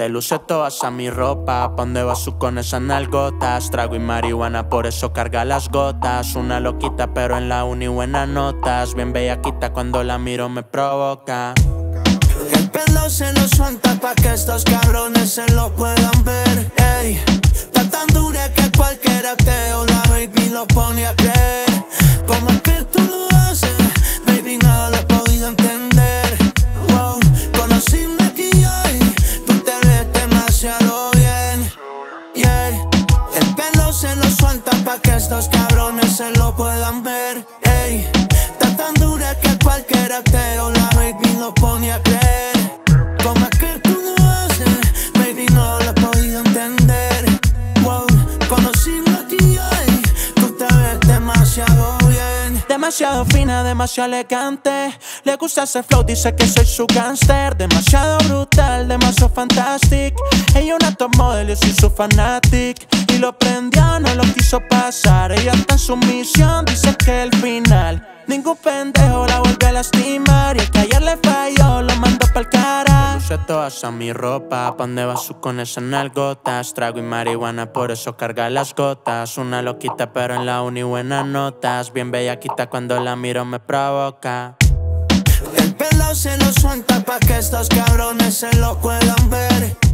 Te luce toda a mi ropa, pa' donde vas con esas nalgotas Trago y marihuana, por eso carga las gotas. Una loquita, pero en la uni buenas notas. Bien bellaquita, cuando la miro me provoca. El pelo se lo suelta pa' que estos cabrones se lo puedan que estos cabrones se lo puedan ver. Ey, está tan dura que cualquier ateo la baby lo pone a creer. Como es que tú lo haces, baby, no lo he podido entender. Wow, conocí maquillaje, tú te ves demasiado bien. Demasiado fina, demasiado elegante. Le gusta ese flow, dice que soy su gangster. Demasiado brutal, demasiado fantastic. Ella una top model, yo soy su fanatic. Y lo prendió, no lo quiso pasar. Ella está en su misión, dice que el final. Ningún pendejo la vuelve a lastimar. Y el que ayer le falló, lo mando pa'l cara. Luce todas a mi ropa, pa' donde vas con esas nalgotas. Trago y marihuana, por eso carga las gotas. Una loquita, pero en la uni buenas notas. Bien bellaquita, cuando la miro me provoca. El pelo se lo suelta pa' que estos cabrones se lo puedan ver.